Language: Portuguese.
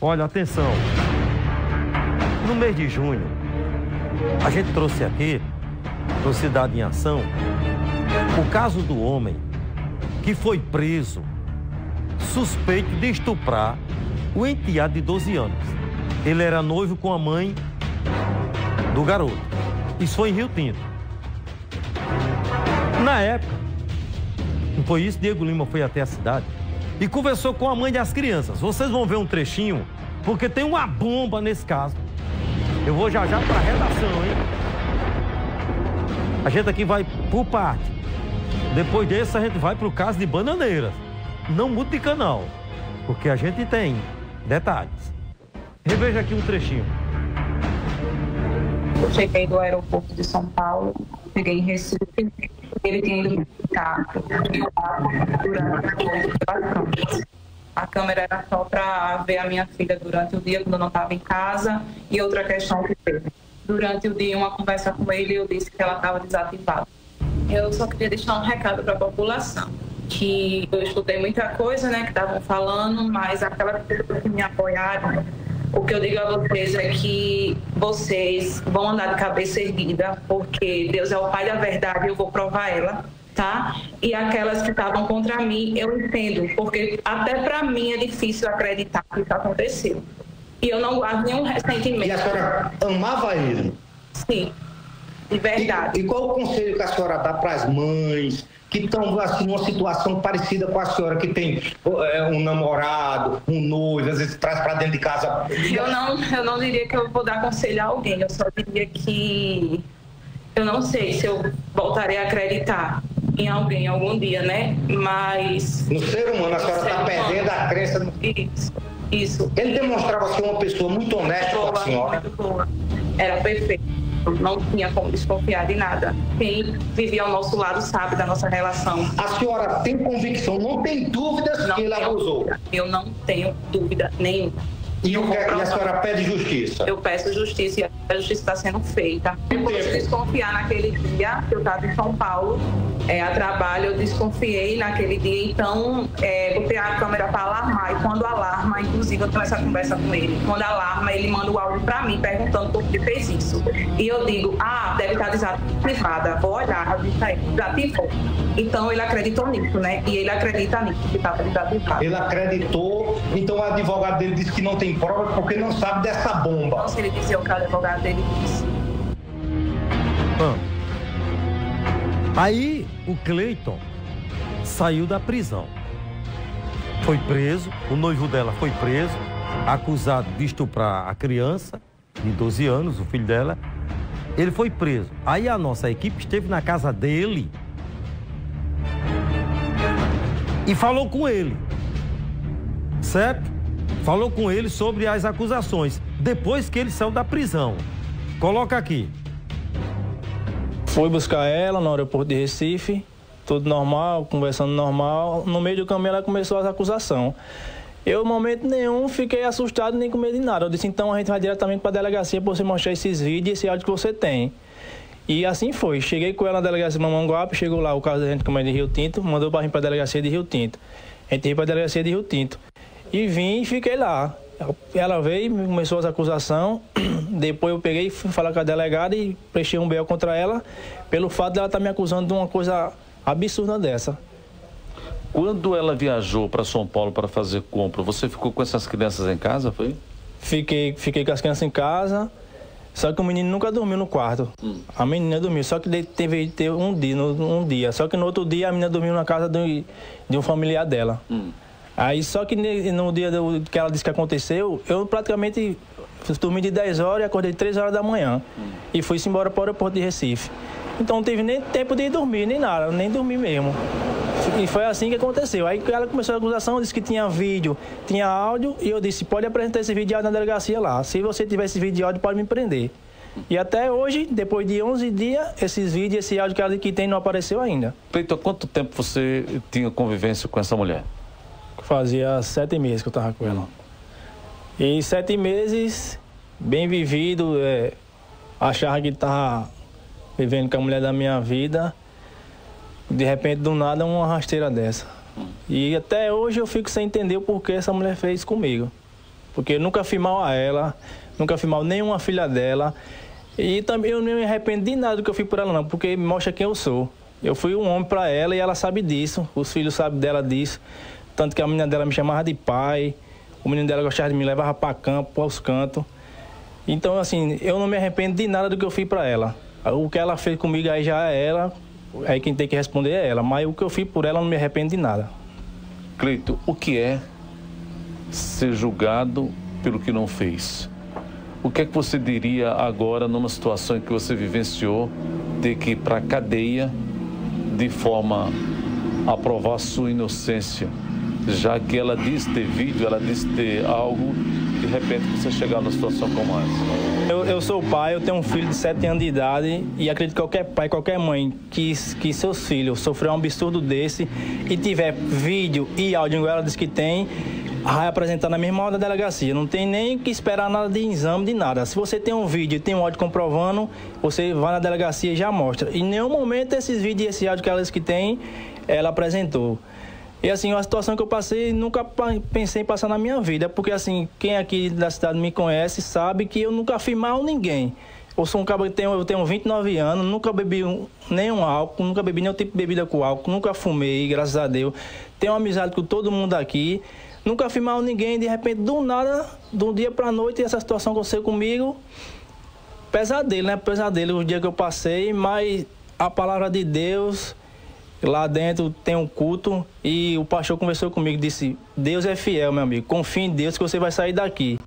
Olha, atenção. No mês de junho, a gente trouxe aqui, no Cidade em Ação, o caso do homem que foi preso suspeito de estuprar o enteado de 12 anos. Ele era noivo com a mãe do garoto. Isso foi em Rio Tinto. Na época, não foi isso? Diego Lima foi até a cidade e conversou com a mãe das crianças. Vocês vão ver um trechinho, porque tem uma bomba nesse caso. Eu vou já já para a redação, hein? A gente aqui vai por parte. Depois desse, a gente vai para o caso de Bananeiras. Não mude de canal, porque a gente tem detalhes. Reveja aqui um trechinho. Eu cheguei do aeroporto de São Paulo, cheguei em Recife, ele tinha ido ficar durante a câmera. Era só para ver a minha filha durante o dia, quando eu não estava em casa. E outra questão que teve. Durante o dia, uma conversa com ele, eu disse que ela estava desativada. Eu só queria deixar um recado para a população que eu escutei muita coisa, né, que estavam falando, mas aquelas pessoas que me apoiaram, o que eu digo a vocês é que vocês vão andar de cabeça erguida, porque Deus é o Pai da verdade e eu vou provar ela, tá? E aquelas que estavam contra mim, eu entendo, porque até para mim é difícil acreditar que isso aconteceu. E eu não guardo nenhum ressentimento. E a senhora amava ele? Sim, de verdade. E, e qual o conselho que a senhora dá para as mães, que estão assim, numa situação parecida com a senhora, que tem é, um namorado, um noivo, às vezes traz para dentro de casa. Eu não, eu não diria que eu vou dar conselho a alguém, eu só diria que eu não sei se eu voltarei a acreditar em alguém algum dia, né? Mas. No ser humano, a senhora está perdendo a crença no. Isso, isso. Ele demonstrava ser uma pessoa muito honesta boa, com a senhora. Muito boa. Era perfeito não tinha como desconfiar de nada. Quem vivia ao nosso lado sabe da nossa relação. A senhora tem convicção, não tem dúvidas não que ele abusou? Eu não tenho dúvida nenhuma. E, o que, é e a senhora pede justiça? Eu peço justiça e a justiça está sendo feita. Eu posso desconfiar naquele dia que eu estava em São Paulo, é, a trabalho, eu desconfiei naquele dia, então é, botei a câmera para alarmar. E quando alarma, inclusive eu tenho essa conversa com ele. Quando alarma, ele manda o áudio para mim perguntando por que fez isso. E eu digo, ah, deve estar desativada. Vou olhar, a vista desativou. Então ele acreditou nisso, né? E ele acredita nisso, que estava desativado. Ele acreditou, então o advogado dele disse que não tem prova porque não sabe dessa bomba. Não, se ele disse o que o advogado dele disse. Ah. Aí o Cleiton saiu da prisão. Foi preso, o noivo dela foi preso, acusado de estuprar a criança de 12 anos, o filho dela. Ele foi preso. Aí a nossa equipe esteve na casa dele e falou com ele. Certo? Falou com ele sobre as acusações, depois que ele saiu da prisão. Coloca aqui. Fui buscar ela no aeroporto de Recife, tudo normal, conversando normal. No meio do caminho ela começou as acusações. Eu, momento nenhum, fiquei assustado nem com medo de nada. Eu disse, então a gente vai diretamente para a delegacia para você mostrar esses vídeos e esse áudio que você tem. E assim foi. Cheguei com ela na delegacia de Mamanguape, chegou lá o caso da gente como é de Rio Tinto, mandou para vir para a delegacia de Rio Tinto. A gente veio para a delegacia de Rio Tinto. E vim e fiquei lá. Ela veio, começou as acusações, depois eu peguei, fui falar com a delegada e prestei um bel contra ela, pelo fato dela estar tá me acusando de uma coisa absurda dessa. Quando ela viajou para São Paulo para fazer compra, você ficou com essas crianças em casa, foi? Fiquei, fiquei com as crianças em casa. Só que o menino nunca dormiu no quarto. Hum. A menina dormiu, só que teve, teve um, dia, um dia. Só que no outro dia a menina dormiu na casa de, de um familiar dela. Hum. Aí só que no dia do, que ela disse que aconteceu, eu praticamente dormi de 10 horas e acordei de 3 horas da manhã. Hum. E fui embora para o aeroporto de Recife. Então não teve nem tempo de dormir, nem nada, nem dormir mesmo. E foi assim que aconteceu. Aí ela começou a acusação, disse que tinha vídeo, tinha áudio, e eu disse, pode apresentar esse vídeo na delegacia lá. Se você tiver esse vídeo de áudio, pode me prender. E até hoje, depois de 11 dias, esses vídeos, esse áudio que ela que tem não apareceu ainda. Peito, há quanto tempo você tinha convivência com essa mulher? Fazia sete meses que eu estava com ela. E sete meses, bem vivido, é, achava que estava vivendo com a mulher da minha vida. De repente, do nada, uma rasteira dessa. E até hoje eu fico sem entender o porquê essa mulher fez comigo. Porque eu nunca fiz mal a ela, nunca fiz mal nenhuma filha dela. E também eu não me arrependo de nada do que eu fiz por ela, não, porque mostra quem eu sou. Eu fui um homem para ela e ela sabe disso, os filhos sabem dela disso. Tanto que a menina dela me chamava de pai, o menino dela gostava de me levar para campo, para os cantos. Então, assim, eu não me arrependo de nada do que eu fiz para ela. O que ela fez comigo aí já é ela, aí quem tem que responder é ela. Mas o que eu fiz por ela, eu não me arrependo de nada. Cleito, o que é ser julgado pelo que não fez? O que é que você diria agora numa situação em que você vivenciou ter que ir para a cadeia de forma a provar sua inocência? Já que ela diz ter vídeo, ela diz ter algo, de repente você chegar numa situação como essa. Eu, eu sou pai, eu tenho um filho de 7 anos de idade e acredito que qualquer pai, qualquer mãe que, que seus filhos sofreram um absurdo desse e tiver vídeo e áudio, igual ela diz que tem, vai apresentar na mesma hora da delegacia. Não tem nem que esperar nada de exame, de nada. Se você tem um vídeo e tem um áudio comprovando, você vai na delegacia e já mostra. Em nenhum momento esses vídeos e esse áudio que ela disse que tem, ela apresentou. E assim, uma situação que eu passei, nunca pensei em passar na minha vida, porque assim, quem aqui da cidade me conhece sabe que eu nunca fiz mal a ninguém. Eu sou um cara que tenho, eu tenho 29 anos, nunca bebi nenhum álcool, nunca bebi nenhum tipo de bebida com álcool, nunca fumei, graças a Deus. Tenho amizade com todo mundo aqui, nunca fiz mal a ninguém, de repente, do nada, de um dia pra noite, essa situação aconteceu comigo. Pesadelo, né? Pesadelo, o dia que eu passei, mas a palavra de Deus Lá dentro tem um culto e o pastor conversou comigo disse: Deus é fiel, meu amigo. Confie em Deus que você vai sair daqui.